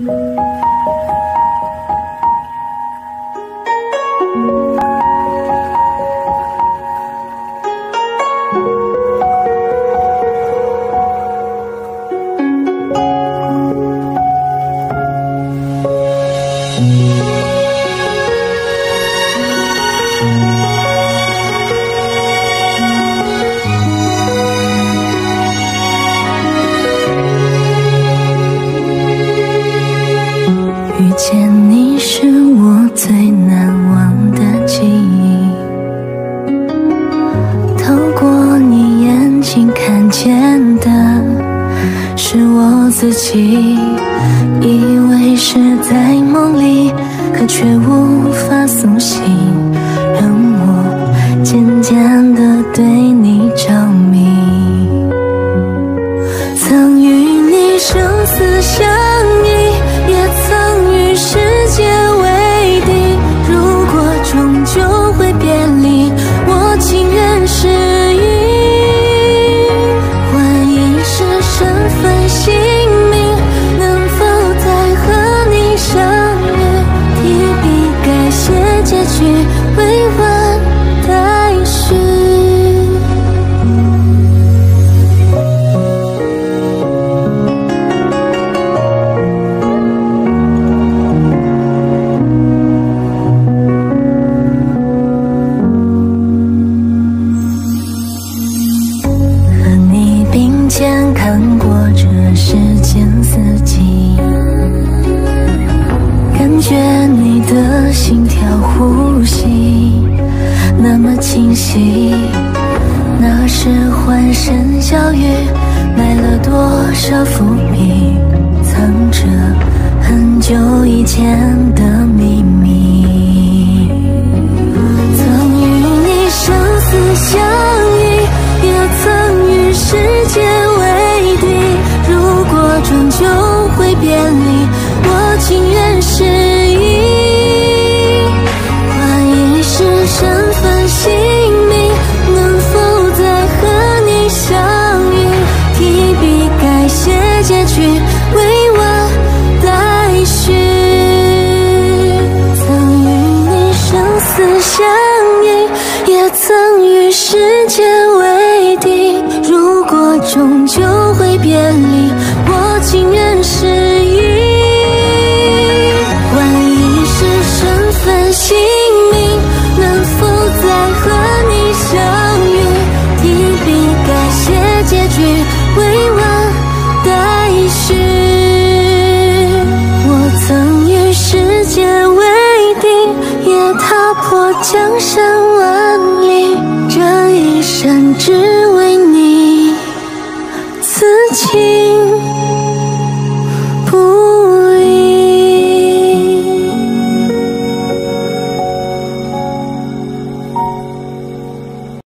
遇见你是我最难忘的记忆，透过你眼睛看见的是我自己，以为是在梦里，可却无法苏醒，让我渐渐地对你着迷。曾与你生死相看过这世间四季，感觉你的心跳呼吸那么清晰。那是欢声笑语，埋了多少伏笔，藏着很久以前的是身份姓名，能否再和你相遇？提笔改写结局，未完待续。曾与你生死相依，也曾与世界破江山万里，这一生只